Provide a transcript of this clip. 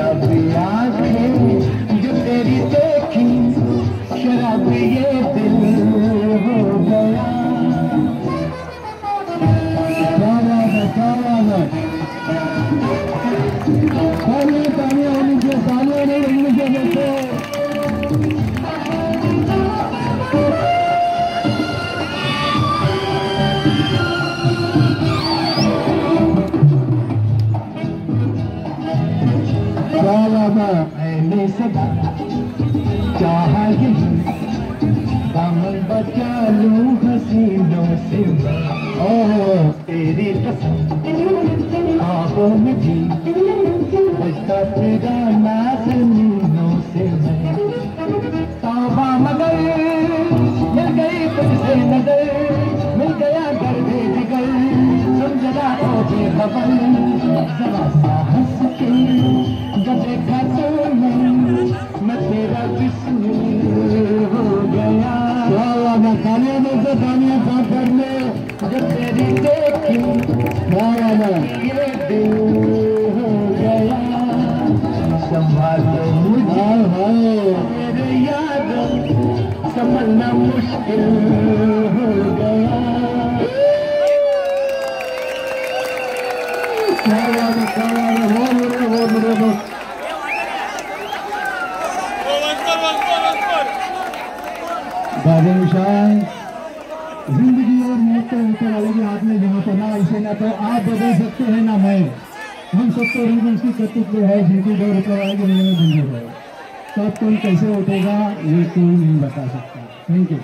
la मैंने सदा चाहा यही दामन बचा लूँ हसीनों से। मैं ओ, तेरी कसम, आँखों में भी बजता तेरा नाज़नीनों से मैं। तौबा मगर मिल गई तुझसे नज़र, मिल गया घर जिगर। समझना तो बेखबर, जरा सा हंस के। में पानी साफ़ कर ले। जब तेरी देखी ये दिल हो गया। संभालो मुझे। मेरे याद संभलना मुश्किल हो गया। है, है, निशान ज़िंदगी और मौत तो ऊपर वाले के में जहाँ पर ना इसे ना तो आप बदल सकते हैं ना मैं। हम सब तो रूप उसकी कर्तव्य है, जिनकी दो ऊपर आएगी मेरे बंद हो है तो अब कौन कैसे उठेगा ये कोई नहीं बता सकता। Thank you